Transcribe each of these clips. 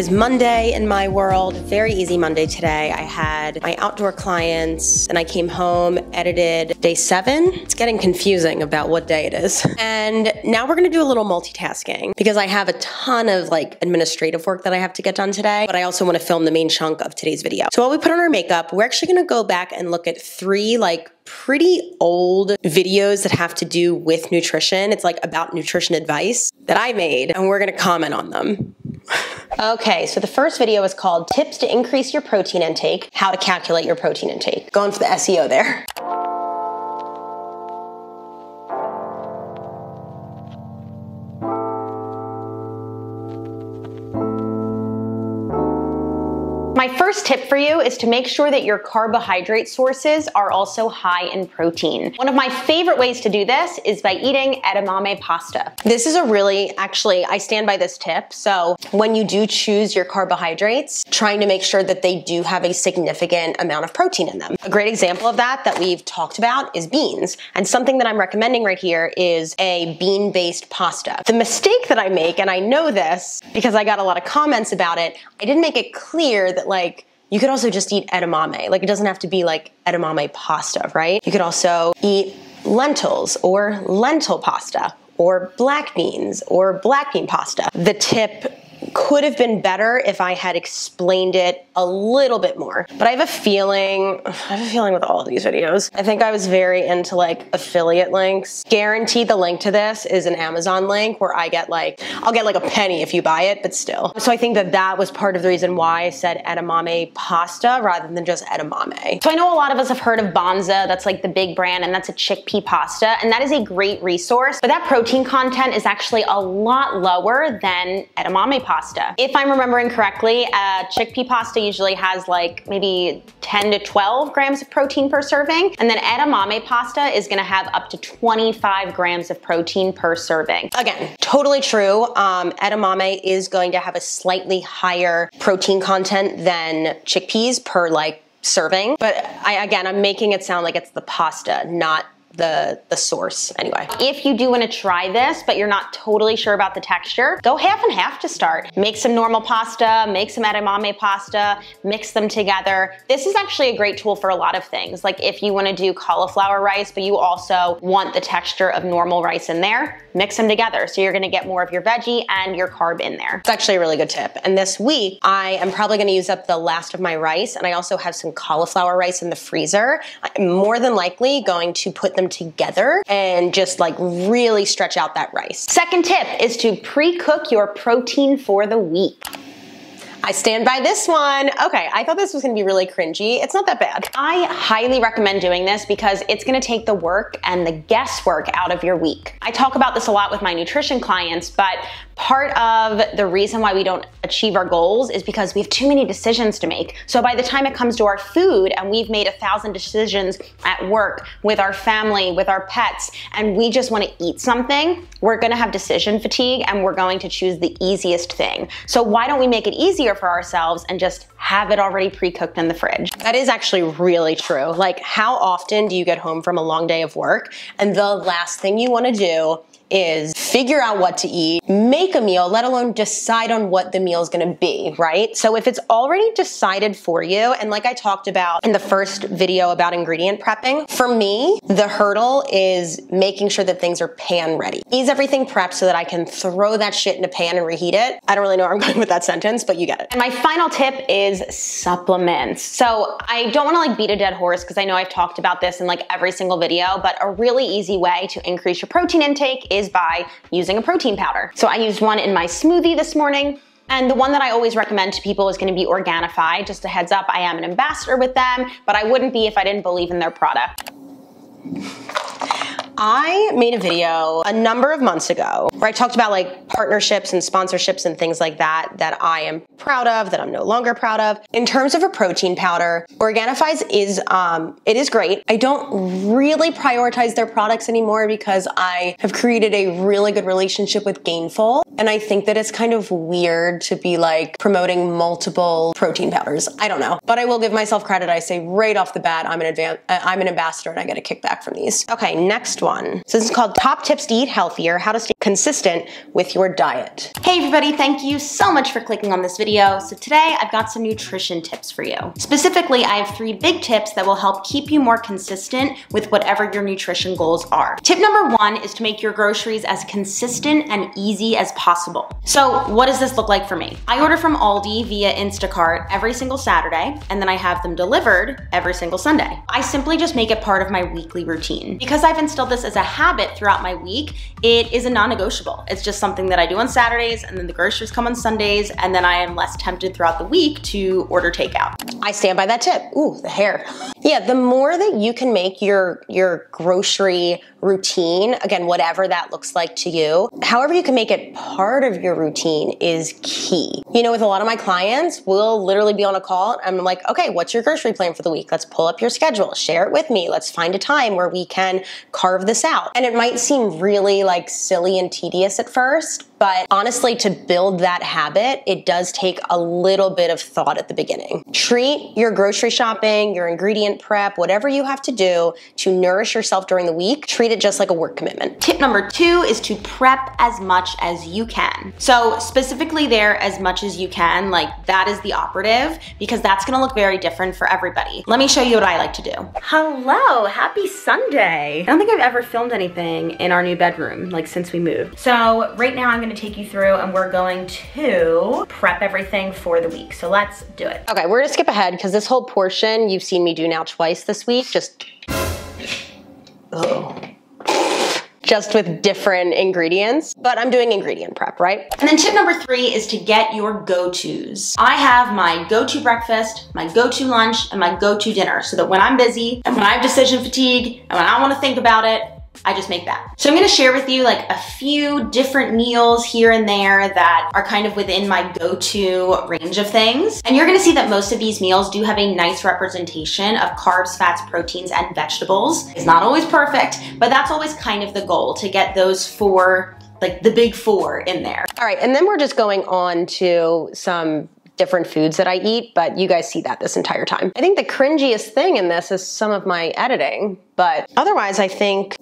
is Monday in my world. Very easy Monday today. I had my outdoor clients and I came home, edited day seven. It's getting confusing about what day it is. And now we're gonna do a little multitasking because I have a ton of like administrative work that I have to get done today, but I also wanna film the main chunk of today's video. So while we put on our makeup, we're actually gonna go back and look at three like pretty old videos that have to do with nutrition. It's like about nutrition advice that I made, and we're gonna comment on them. Okay, so the first video is called Tips to Increase Your Protein Intake, How to Calculate Your Protein Intake. Going for the SEO there. My first tip for you is to make sure that your carbohydrate sources are also high in protein. One of my favorite ways to do this is by eating edamame pasta. This is a really, actually, I stand by this tip. So when you do choose your carbohydrates, trying to make sure that they do have a significant amount of protein in them. A great example of that that we've talked about is beans. And something that I'm recommending right here is a bean-based pasta. The mistake that I make, and I know this because I got a lot of comments about it, I didn't make it clear that like you could also just eat edamame. Like it doesn't have to be like edamame pasta, right? You could also eat lentils or lentil pasta or black beans or black bean pasta. The tip could have been better if I had explained it a little bit more. But I have a feeling, I have a feeling with all of these videos. I think I was very into like affiliate links. Guaranteed the link to this is an Amazon link where I get like, I'll get like a penny if you buy it, but still. So I think that that was part of the reason why I said edamame pasta rather than just edamame. So I know a lot of us have heard of Banza, that's like the big brand, and that's a chickpea pasta, and that is a great resource, but that protein content is actually a lot lower than edamame pasta. If I'm remembering correctly, uh, chickpea pasta usually has like maybe 10 to 12 grams of protein per serving. And then edamame pasta is gonna have up to 25 grams of protein per serving. Again, totally true. Um, edamame is going to have a slightly higher protein content than chickpeas per like serving. But I, again, I'm making it sound like it's the pasta, not the, the source anyway. If you do wanna try this, but you're not totally sure about the texture, go half and half to start. Make some normal pasta, make some edamame pasta, mix them together. This is actually a great tool for a lot of things. Like if you wanna do cauliflower rice, but you also want the texture of normal rice in there, mix them together. So you're gonna get more of your veggie and your carb in there. It's actually a really good tip. And this week, I am probably gonna use up the last of my rice, and I also have some cauliflower rice in the freezer. I'm more than likely going to put them together and just like really stretch out that rice. Second tip is to pre-cook your protein for the week. I stand by this one. Okay, I thought this was gonna be really cringy. It's not that bad. I highly recommend doing this because it's gonna take the work and the guesswork out of your week. I talk about this a lot with my nutrition clients, but part of the reason why we don't achieve our goals is because we have too many decisions to make. So by the time it comes to our food and we've made a thousand decisions at work, with our family, with our pets, and we just wanna eat something, we're gonna have decision fatigue and we're going to choose the easiest thing. So why don't we make it easier for ourselves and just have it already pre-cooked in the fridge? That is actually really true. Like how often do you get home from a long day of work and the last thing you wanna do is figure out what to eat, make a meal, let alone decide on what the meal is gonna be, right? So if it's already decided for you, and like I talked about in the first video about ingredient prepping, for me, the hurdle is making sure that things are pan ready. Is everything prepped so that I can throw that shit in a pan and reheat it. I don't really know where I'm going with that sentence, but you get it. And my final tip is supplements. So I don't wanna like beat a dead horse because I know I've talked about this in like every single video, but a really easy way to increase your protein intake is by using a protein powder. So I used one in my smoothie this morning. And the one that I always recommend to people is gonna be Organifi. Just a heads up, I am an ambassador with them, but I wouldn't be if I didn't believe in their product. I made a video a number of months ago where I talked about like partnerships and sponsorships and things like that that I am proud of, that I'm no longer proud of. In terms of a protein powder, Organifi's is, um, it is great. I don't really prioritize their products anymore because I have created a really good relationship with Gainful. And I think that it's kind of weird to be like promoting multiple protein powders. I don't know, but I will give myself credit. I say right off the bat, I'm an advan- uh, I'm an ambassador and I get a kickback from these. Okay, next one. So this is called Top Tips to Eat Healthier, How to Stay Consistent with Your Diet. Hey everybody, thank you so much for clicking on this video. So today I've got some nutrition tips for you. Specifically, I have three big tips that will help keep you more consistent with whatever your nutrition goals are. Tip number one is to make your groceries as consistent and easy as possible. So what does this look like for me? I order from Aldi via Instacart every single Saturday, and then I have them delivered every single Sunday. I simply just make it part of my weekly routine. Because I've instilled this as a habit throughout my week, it is a non-negotiable. It's just something that I do on Saturdays, and then the groceries come on Sundays, and then I am less tempted throughout the week to order takeout. I stand by that tip. Ooh, the hair. Yeah, the more that you can make your your grocery routine, again, whatever that looks like to you, however you can make it part of your routine is key. You know, with a lot of my clients, we'll literally be on a call and I'm like, okay, what's your grocery plan for the week? Let's pull up your schedule, share it with me. Let's find a time where we can carve this out. And it might seem really like silly and tedious at first, but honestly, to build that habit, it does take a little bit of thought at the beginning. Treat your grocery shopping, your ingredient prep, whatever you have to do to nourish yourself during the week, treat it just like a work commitment. Tip number two is to prep as much as you can. So specifically there, as much as you can, like that is the operative because that's gonna look very different for everybody. Let me show you what I like to do. Hello, happy Sunday. I don't think I've ever filmed anything in our new bedroom, like since we moved. So right now I'm gonna gonna take you through and we're going to prep everything for the week. So let's do it. Okay, we're gonna skip ahead because this whole portion you've seen me do now twice this week. Just, oh just with different ingredients, but I'm doing ingredient prep, right? And then tip number three is to get your go-tos. I have my go-to breakfast, my go-to lunch, and my go-to dinner so that when I'm busy and when I have decision fatigue and when I wanna think about it, I just make that. So I'm gonna share with you like a few different meals here and there that are kind of within my go-to range of things. And you're gonna see that most of these meals do have a nice representation of carbs, fats, proteins, and vegetables. It's not always perfect, but that's always kind of the goal to get those four like the big four in there. All right, and then we're just going on to some different foods that I eat, but you guys see that this entire time. I think the cringiest thing in this is some of my editing, but otherwise I think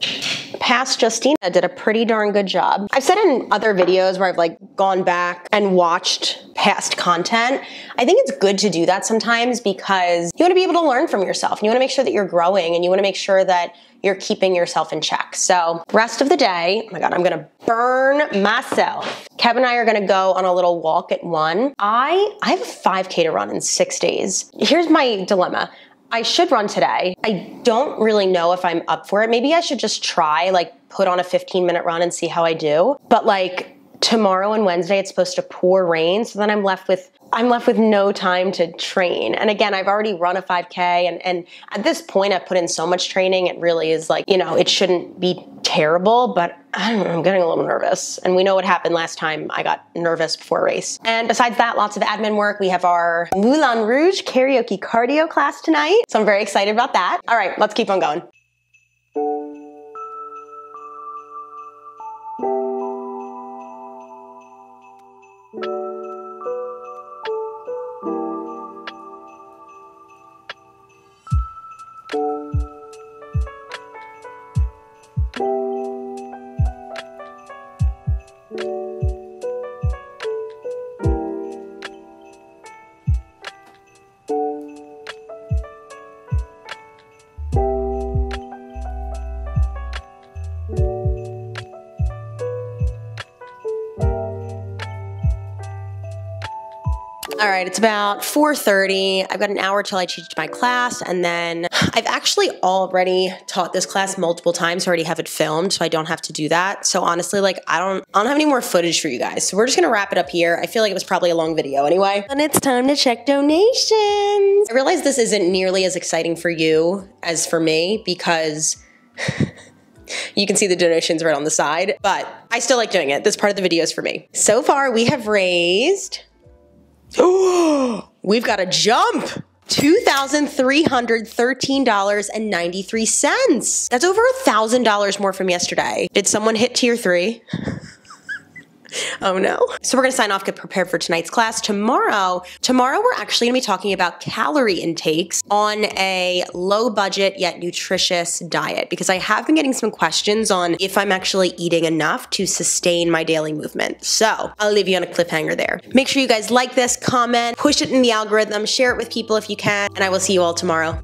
past Justina did a pretty darn good job. I've said in other videos where I've like gone back and watched past content, I think it's good to do that sometimes because you want to be able to learn from yourself and you want to make sure that you're growing and you want to make sure that you're keeping yourself in check. So rest of the day, oh my God, I'm gonna burn myself. Kev and I are gonna go on a little walk at one. I, I have a 5K to run in six days. Here's my dilemma. I should run today. I don't really know if I'm up for it. Maybe I should just try, like, put on a 15 minute run and see how I do. But, like, tomorrow and Wednesday it's supposed to pour rain, so then I'm left with I'm left with no time to train. And again, I've already run a 5K and, and at this point I've put in so much training, it really is like, you know, it shouldn't be terrible, but I don't know, I'm getting a little nervous. And we know what happened last time I got nervous before a race. And besides that, lots of admin work. We have our Moulin Rouge karaoke cardio class tonight. So I'm very excited about that. All right, let's keep on going. All right, it's about 4.30. I've got an hour till I teach my class, and then I've actually already taught this class multiple times. I already have it filmed, so I don't have to do that. So honestly, like I don't I don't have any more footage for you guys. So we're just gonna wrap it up here. I feel like it was probably a long video anyway. And it's time to check donations. I realize this isn't nearly as exciting for you as for me because You can see the donations right on the side, but I still like doing it. This part of the video is for me. So far, we have raised we've got a jump. $2,313.93. That's over $1,000 more from yesterday. Did someone hit tier three? oh no. So we're gonna sign off, get prepared for tonight's class. Tomorrow, tomorrow we're actually gonna be talking about calorie intakes on a low budget yet nutritious diet because I have been getting some questions on if I'm actually eating enough to sustain my daily movement. So I'll leave you on a cliffhanger there. Make sure you guys like this, comment, push it in the algorithm, share it with people if you can, and I will see you all tomorrow.